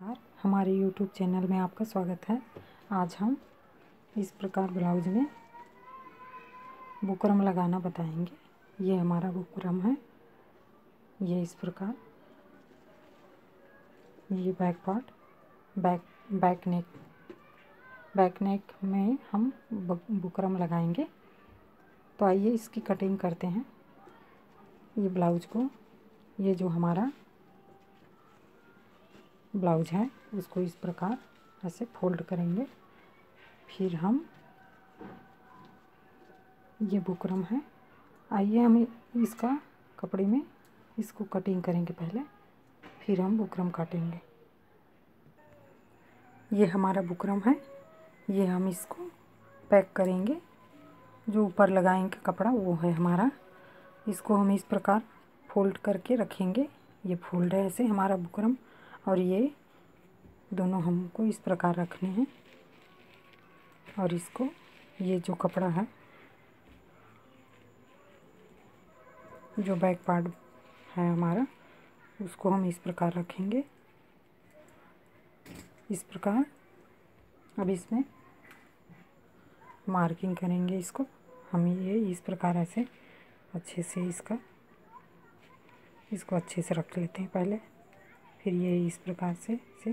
नमस्कार। हमारे YouTube channel में आपका स्वागत है। आज हम इस प्रकार ब्लाउज में बुकरम लगाना बताएँगे। ये हमारा बुकरम है। ये इस प्रकार। ये back part back back neck back neck में हम बुकरम लगाएँगे। तो आइए इसकी कटिंग करते हैं। ये ब्लाउज को, ये जो हमारा ब्लाउज है, उसको इस प्रकार ऐसे फोल्ड करेंगे। फिर हम, ये बुकरम है। आइए हम इसका कपड़े में इसको कटिंग करेंगे पहले, फिर हम बुकरम काटेंगे। ये हमारा बुकरम है, ये हम इसको पैक करेंगे। जो ऊपर लगाएँगे कपड़ा, वो है हमारा। इसको हम इस प्रकार फोल्ड करके रखेंगे। ये फोल्ड है ऐसे हमारा बुकरम। और ये दोनों हमको इस प्रकार रखने हैं। और इसको, ये जो कपड़ा है, जो बैक पार्ट है हमारा, उसको हम इस प्रकार रखेंगे। इस प्रकार, अब इसमें मार्किंग करेंगे इसको। हम ये इस प्रकार ऐसे अच्छे से इसका, इसको अच्छे से रख लेते हैं पहले। फिर ये इस प्रकार से से।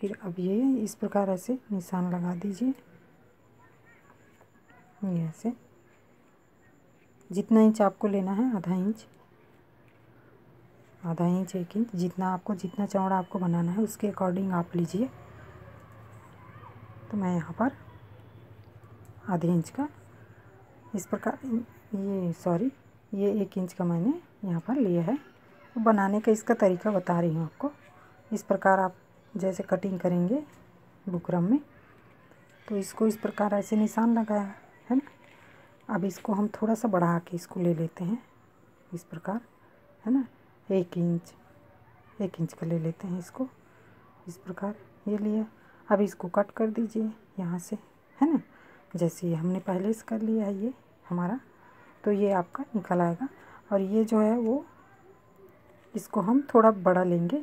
फिर अब ये इस प्रकार ऐसे निशान लगा दीजिए। ये ऐसे। जितना इंच आपको लेना है, आधा इंच। आधा इंच, एक इंच, जितना आपको, जितना चौड़ा आपको बनाना है, उसके अकॉर्डिंग आप लीजिए। तो मैं यहाँ पर आधे इंच का इस प्रकार, ये, सॉरी, ये एक इंच का मैंने यहाँ पर लिया है। बनाने का इसका तरीका बता रही हूँ आपको। इस प्रकार आप जैसे कटिंग करेंगे बुकरम में तो इसको इस प्रकार ऐसे निशान लगाया है ना। अब इसको हम थोड़ा सा बढ़ा के इसको ले लेते हैं, इस प्रकार, है ना। एक इंच एक इंच का ले लेते हैं इसको, इस प्रकार, ये लिया। अब इसको कट कर दीजिए यहाँ से, है ना। जैसे हमने पहले से कर लिया है ये हमारा तो ये आपका निकल आएगा। और ये जो है वो इसको हम थोड़ा बड़ा लेंगे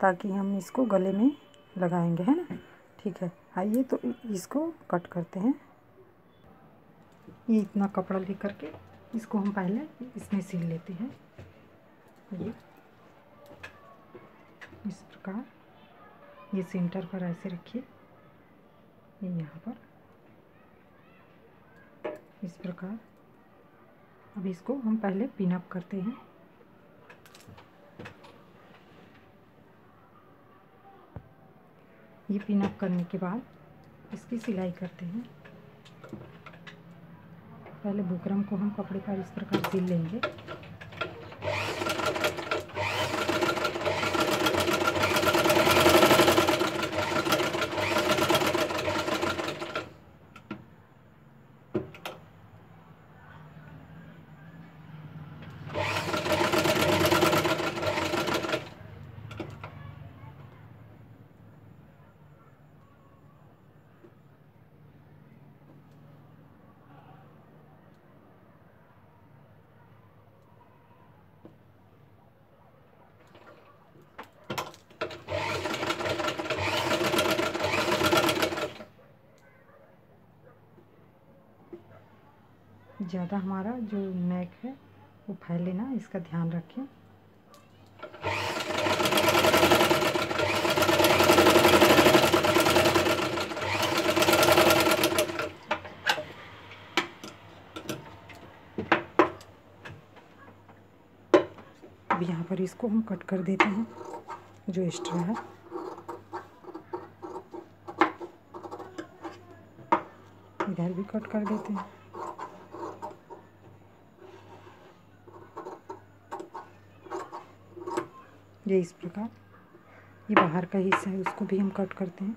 ताकि हम इसको गले में लगाएँगे, है ना? ठीक है, आइए तो इसको कट करते हैं। ये इतना कपड़ा लेकर के इसको हम पहले इसमें सिल लेते हैं। ये इस प्रकार ये सेंटर पर ऐसे रखिए। ये यहाँ पर। इस प्रकार। अब इसको हम पहले पिनअप करते हैं। ये पिन अप करने के बाद इसकी सिलाई करते हैं। पहले बुकरम को हम कपड़े पर इस प्रकार सिल लेंगे। ज़्यादा हमारा जो नेक है, वो फैले ना, इसका ध्यान रखें। अब यहाँ पर इसको हम कट कर देते हैं, जो एक्स्ट्रा है। इधर भी कट कर देते हैं। ये इस प्रकार। ये बाहर का हिस्सा है, उसको भी हम कट करते हैं।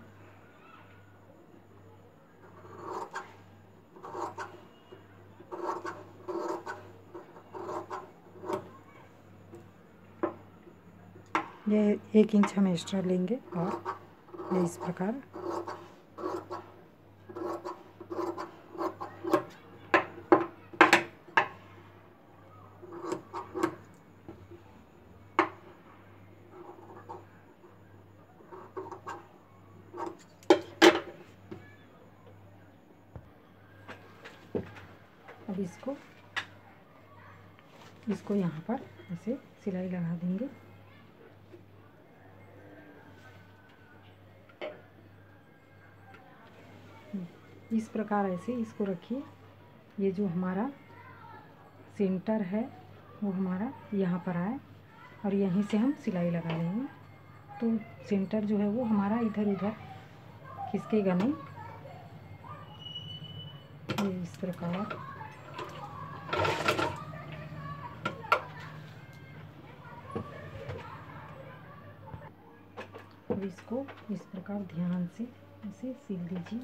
ये एक इंच हम एक्स्ट्रा लेंगे और ये इस प्रकार। अब इसको इसको यहाँ पर ऐसे सिलाई लगा देंगे। इस प्रकार ऐसे इसको रखिए। ये जो हमारा सेंटर है, वो हमारा यहाँ पर आए और यहीं से हम सिलाई लगा लेंगे। तो सेंटर जो है वो हमारा इधर उधर खिसकेगा नहीं। इस प्रकार अब इसको इस प्रकार ध्यान से ऐसे सिल दीजिए।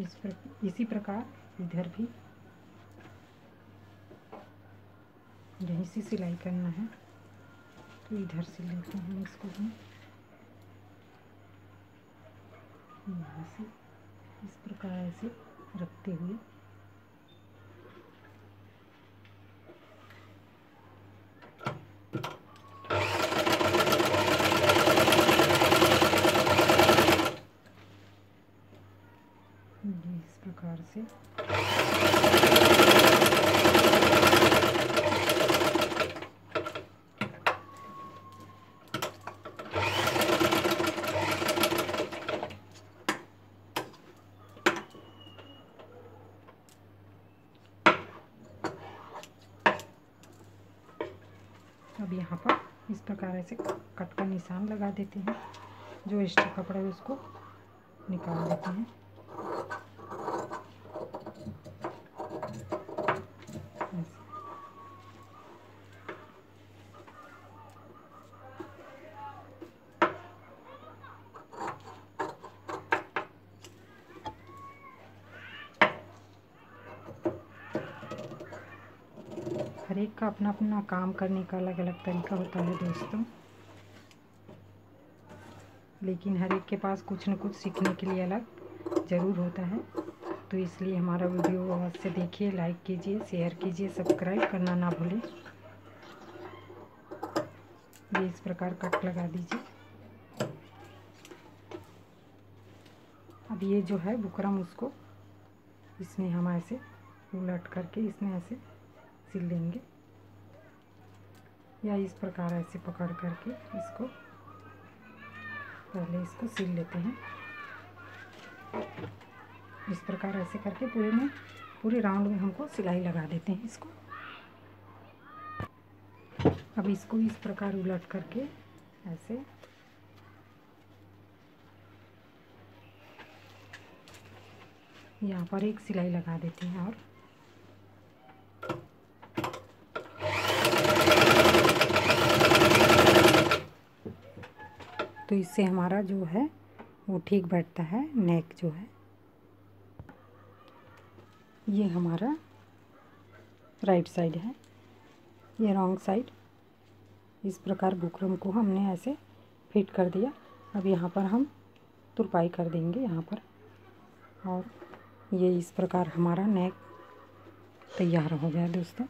इस प्र, इसी प्रकार इधर भी यहीं से सिलाई करना है। तो इधर से लेते हैं इसको भी। यहाँ से इस प्रकार ऐसे रखते हुए। इस प्रकार से। अब यहाँ पर इस प्रकार ऐसे कट का निशान लगा देते हैं। जो एक्स्ट्रा कपड़ा है उसको निकाल देते हैं हर एक का अपना अपना काम करने का अलग अलग तरीका होता है दोस्तों। लेकिन हर एक के पास कुछ न कुछ सीखने के लिए अलग ज़रूर होता है। तो इसलिए हमारा वीडियो अवश्य देखिए लाइक कीजिए शेयर कीजिए सब्सक्राइब करना ना भूलें। ये इस प्रकार कट लगा दीजिए। अब ये जो है बुकरम उसको इसमें हम ऐसे उलट करके इसमें ऐसे सिल लेंगे या इस प्रकार ऐसे पकड़ करके इसको, पहले इसको सिल लेते हैं। इस प्रकार ऐसे करके पूरे में, पूरे राउंड में हमको सिलाई लगा देते हैं इसको। अब इसको इस प्रकार उलट करके ऐसे। यहाँ पर एक सिलाई लगा देते हैं और तो इससे हमारा जो है, वो ठीक बैठता है नेक जो है। ये हमारा राइट साइड है। ये रॉन्ग साइड इस प्रकार बुकरम को हमने ऐसे फिट कर दिया। अब यहाँ पर हम तुरपाई कर देंगे यहाँ पर। और ये इस प्रकार हमारा नेक तैयार हो गया दोस्तों।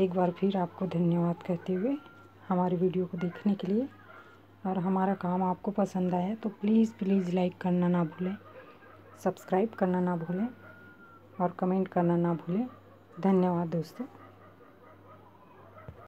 एक बार फिर आपको धन्यवाद कहते हुए हमारी वीडियो को देखने के लिए। और हमारा काम आपको पसंद आया तो प्लीज़ प्लीज़ लाइक करना ना भूलें, सब्सक्राइब करना ना भूलें और कमेंट करना ना भूलें। धन्यवाद दोस्तों।